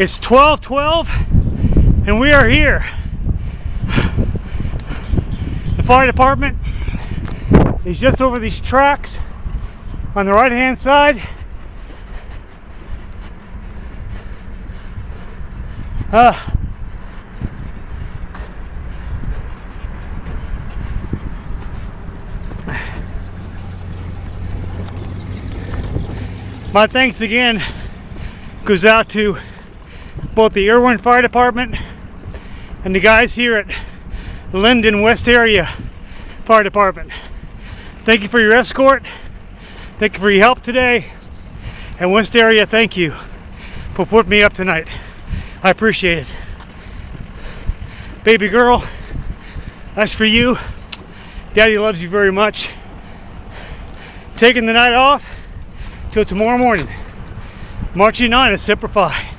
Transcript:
It's 12:12 and we are here. The fire department is just over these tracks on the right hand side. Uh, my thanks again goes out to both the Irwin Fire Department and the guys here at Linden West Area Fire Department. Thank you for your escort. Thank you for your help today. And West Area, thank you for putting me up tonight. I appreciate it. Baby girl, that's for you. Daddy loves you very much. Taking the night off till tomorrow morning. Marching on Semper Fi.